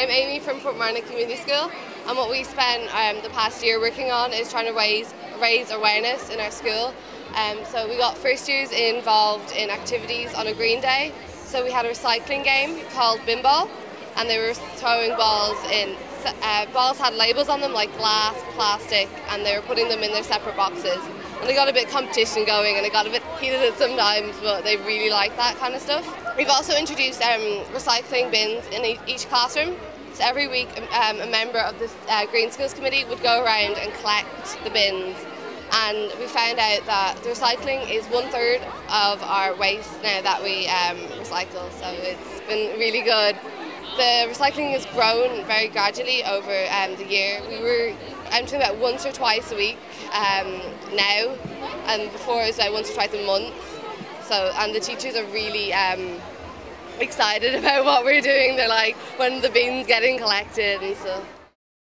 I'm Amy from Portmarnock Community School, and what we spent um, the past year working on is trying to raise raise awareness in our school. Um, so we got first years involved in activities on a green day. So we had a recycling game called Bin Ball, and they were throwing balls in. Uh, balls had labels on them like glass, plastic, and they were putting them in their separate boxes. And they got a bit competition going, and it got a bit heated at sometimes, but they really liked that kind of stuff. We've also introduced um, recycling bins in each classroom. So every week, um, a member of the uh, Green Schools Committee would go around and collect the bins. And we found out that the recycling is one third of our waste now that we um, recycle. So it's been really good. The recycling has grown very gradually over um, the year. We were I'm about once or twice a week um, now, and before it was about once or twice a month. So, and the teachers are really um, excited about what we're doing. They're like, when the bins getting collected and stuff.